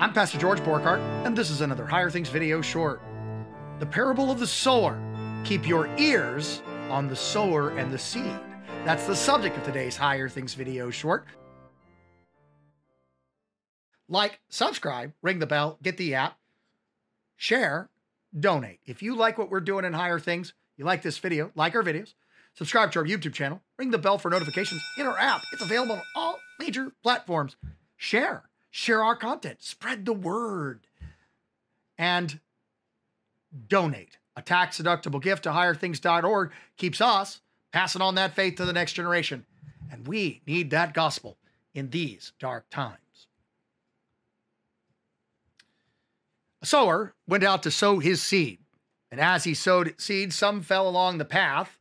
I'm Pastor George Borghardt, and this is another Higher Things video short. The parable of the sower. Keep your ears on the sower and the seed. That's the subject of today's Higher Things video short. Like, subscribe, ring the bell, get the app, share, donate. If you like what we're doing in Higher Things, you like this video, like our videos, subscribe to our YouTube channel, ring the bell for notifications in our app. It's available on all major platforms. Share, share our content, spread the word, and donate. A tax deductible gift to higherthings.org keeps us passing on that faith to the next generation. And we need that gospel in these dark times. A sower went out to sow his seed. And as he sowed seed, some fell along the path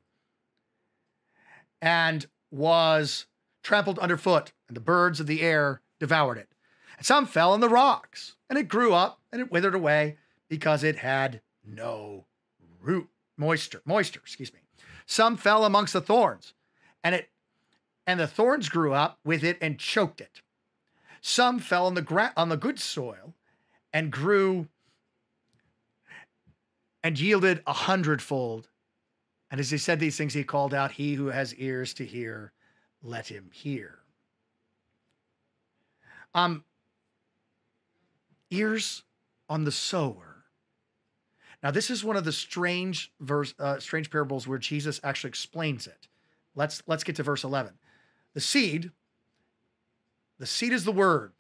and was trampled underfoot, and the birds of the air devoured it. And some fell on the rocks, and it grew up and it withered away because it had no root moisture moisture excuse me. Some fell amongst the thorns and it and the thorns grew up with it and choked it. Some fell on the ground on the good soil and grew and yielded a hundredfold. And as he said these things he called out he who has ears to hear let him hear. Um ears on the sower now, this is one of the strange verse, uh, strange parables where Jesus actually explains it. Let's let's get to verse eleven. The seed, the seed is the word,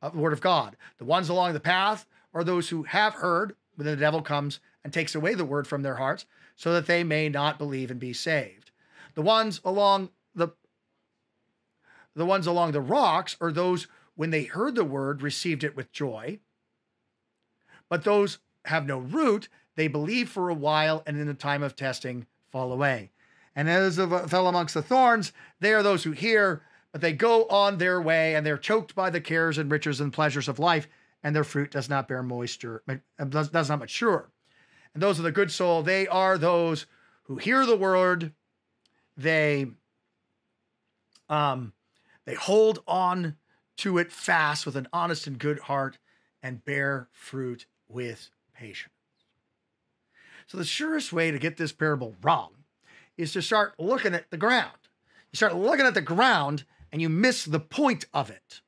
of the word of God. The ones along the path are those who have heard, but then the devil comes and takes away the word from their hearts, so that they may not believe and be saved. The ones along the the ones along the rocks are those when they heard the word received it with joy. But those have no root, they believe for a while and in the time of testing fall away. And as a fell amongst the thorns, they are those who hear, but they go on their way and they're choked by the cares and riches and pleasures of life, and their fruit does not bear moisture, does, does not mature. And those of the good soul, they are those who hear the word, they um, they hold on to it fast with an honest and good heart and bear fruit with patience. So, the surest way to get this parable wrong is to start looking at the ground. You start looking at the ground and you miss the point of it.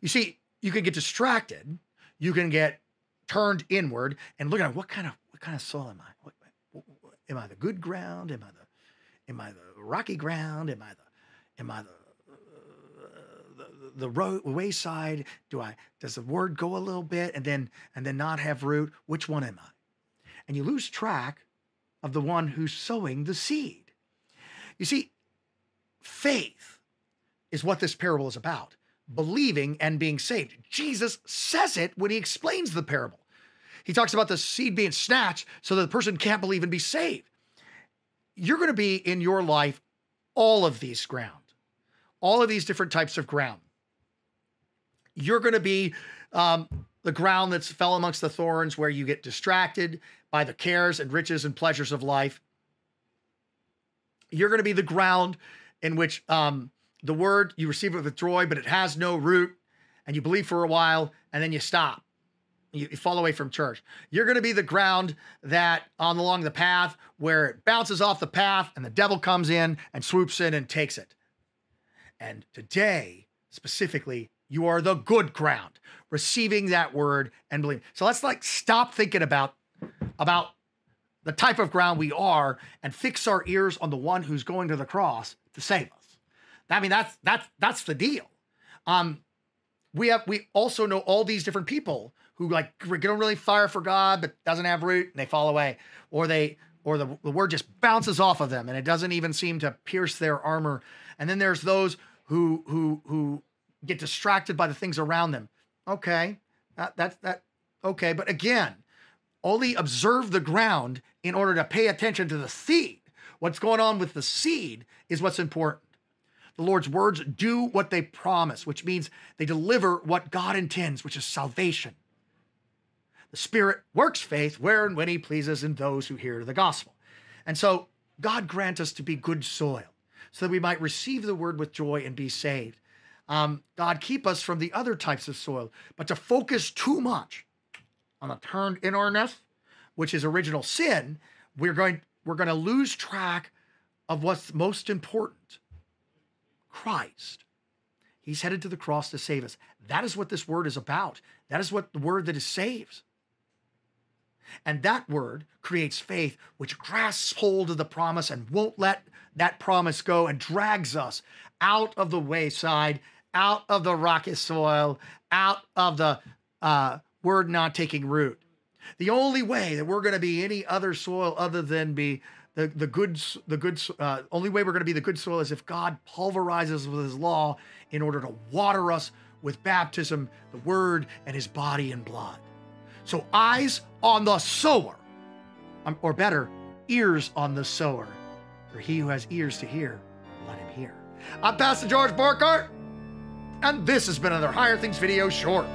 You see, you can get distracted, you can get turned inward and looking at what kind of what kind of soil am I? What, what, what, am I the good ground? Am I the am I the rocky ground? Am I the am I the the road wayside? Do I does the word go a little bit and then and then not have root? Which one am I? And you lose track of the one who's sowing the seed. You see, faith is what this parable is about. Believing and being saved. Jesus says it when he explains the parable. He talks about the seed being snatched so that the person can't believe and be saved. You're going to be in your life all of these ground, all of these different types of ground you're going to be um, the ground that's fell amongst the thorns where you get distracted by the cares and riches and pleasures of life. You're going to be the ground in which um, the word you receive it with joy, but it has no root, and you believe for a while, and then you stop. You, you fall away from church. You're going to be the ground that on along the path where it bounces off the path, and the devil comes in and swoops in and takes it. And today, specifically, you are the good ground, receiving that word and believing. So let's like stop thinking about about the type of ground we are and fix our ears on the one who's going to the cross to save us. I mean, that's that's that's the deal. Um, we have we also know all these different people who like don't really fire for God, but doesn't have root and they fall away, or they or the, the word just bounces off of them and it doesn't even seem to pierce their armor. And then there's those who who who get distracted by the things around them. Okay, that, that's that. Okay, but again, only observe the ground in order to pay attention to the seed. What's going on with the seed is what's important. The Lord's words do what they promise, which means they deliver what God intends, which is salvation. The Spirit works faith where and when He pleases in those who hear the gospel. And so God grant us to be good soil so that we might receive the word with joy and be saved. Um, God, keep us from the other types of soil, but to focus too much on the turned inwardness, which is original sin, we're going we're going to lose track of what's most important. Christ. He's headed to the cross to save us. That is what this word is about. That is what the word that is saves. And that word creates faith, which grasps hold of the promise and won't let that promise go and drags us out of the wayside, out of the rocky soil, out of the uh, word not taking root. The only way that we're going to be any other soil other than be the, the good, the good, uh, only way we're going to be the good soil is if God pulverizes with his law in order to water us with baptism, the word, and his body and blood. So eyes on the sower, um, or better, ears on the sower. For he who has ears to hear, let him hear. I'm Pastor George Borghardt, and this has been another Higher Things video short.